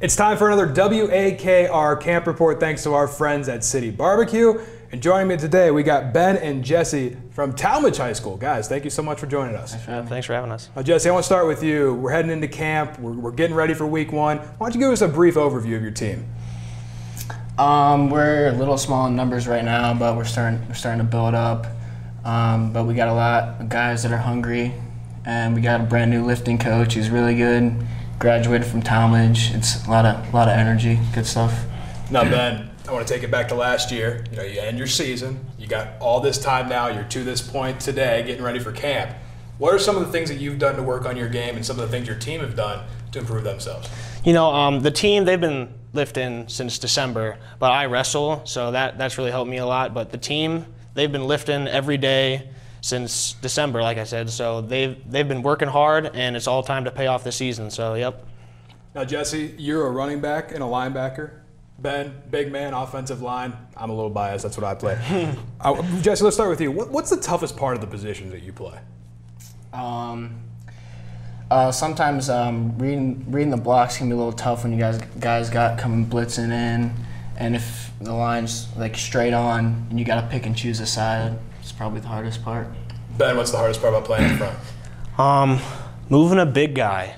It's time for another WAKR camp report thanks to our friends at City Barbecue. And joining me today, we got Ben and Jesse from Tallmadge High School. Guys, thank you so much for joining us. Yeah, thanks for having us. Uh, Jesse, I want to start with you. We're heading into camp. We're, we're getting ready for week one. Why don't you give us a brief overview of your team? Um, we're a little small in numbers right now, but we're starting we're starting to build up. Um, but we got a lot of guys that are hungry, and we got a brand new lifting coach who's really good. Graduated from Tallmadge. It's a lot of a lot of energy, good stuff. Now, Ben, I want to take it back to last year. You know, you end your season. You got all this time now. You're to this point today, getting ready for camp. What are some of the things that you've done to work on your game, and some of the things your team have done to improve themselves? You know, um, the team they've been lifting since December, but I wrestle, so that that's really helped me a lot. But the team they've been lifting every day since December, like I said. So they've they've been working hard, and it's all time to pay off the season. So yep. Now, Jesse, you're a running back and a linebacker. Ben, big man, offensive line. I'm a little biased. That's what I play. uh, Jesse, let's start with you. What, what's the toughest part of the positions that you play? Um, uh, sometimes um, reading reading the blocks can be a little tough when you guys guys got coming blitzing in, and if the line's like straight on and you got to pick and choose a side, it's probably the hardest part. Ben, what's the hardest part about playing in front? Um, moving a big guy,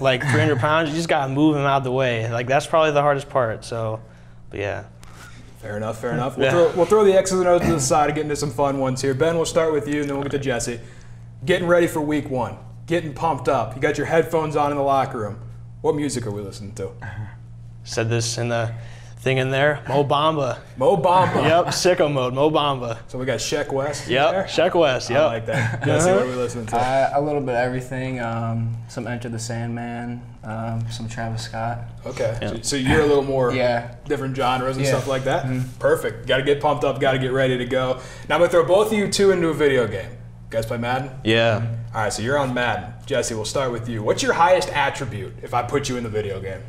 like 300 pounds, you just gotta move him out of the way. Like that's probably the hardest part. So, but yeah. Fair enough, fair enough. We'll, Yeah. throw, we'll throw the X's and O's to the side and get into some fun ones here. Ben, we'll start with you, and then we'll get to Jesse. Getting ready for week one, getting pumped up. You got your headphones on in the locker room. What music are we listening to? Said this in the thing in there. Mo Bamba. Mo Bamba. Yep, sicko mode. Mo Bamba. So we got Sheck Wes. in there? Yep, Sheck Wes. Yep. I like that. Jesse, what are we listening to? Uh, a little bit of everything. Um, some Enter the Sandman, um, some Travis Scott. Okay. Yeah. So, so you're a little more Yeah. different genres and Yeah. stuff like that. Perfect. Got to get pumped up. Got to get ready to go. Now I'm gonna throw both of you two into a video game. You guys play Madden? Yeah. All right. So you're on Madden. Jesse, we'll start with you. What's your highest attribute if I put you in the video game?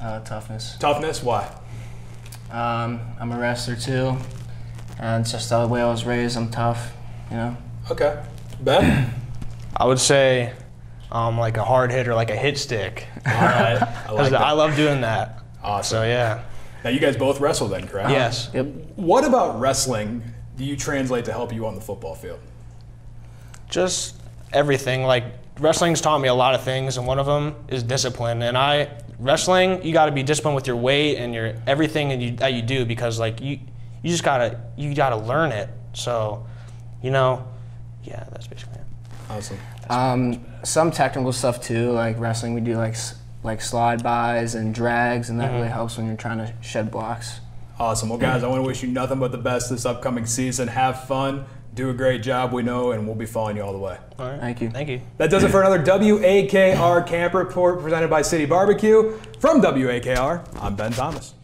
Uh, toughness. Toughness. Why? Um, I'm a wrestler too, and it's just the way I was raised. I'm tough, you know. Okay. Ben. I would say um, like a hard hitter, like a hit stick. All right. I 'Cause like. I love doing that. Awesome. So yeah. Now you guys both wrestle then, correct? Yes. Yep. What about wrestling do you translate to help you on the football field? Just everything. Like wrestling's taught me a lot of things, and one of them is discipline. And I wrestling, you got to be disciplined with your weight and your everything that you that you do because like you you just gotta you gotta learn it. So, you know, yeah, that's basically it. Awesome. Um, some technical stuff too, like wrestling. We do like like slide bys and drags, and that really helps when you're trying to shed blocks. Awesome. Well, guys, I want to wish you nothing but the best this upcoming season. Have fun. Do a great job, we know, and we'll be following you all the way. All right. Thank you. Thank you. That does it for another WAKR Camp Report presented by City Barbecue. From WAKR, I'm Ben Thomas.